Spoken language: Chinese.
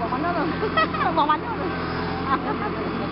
往完了都，哈，完了，啊。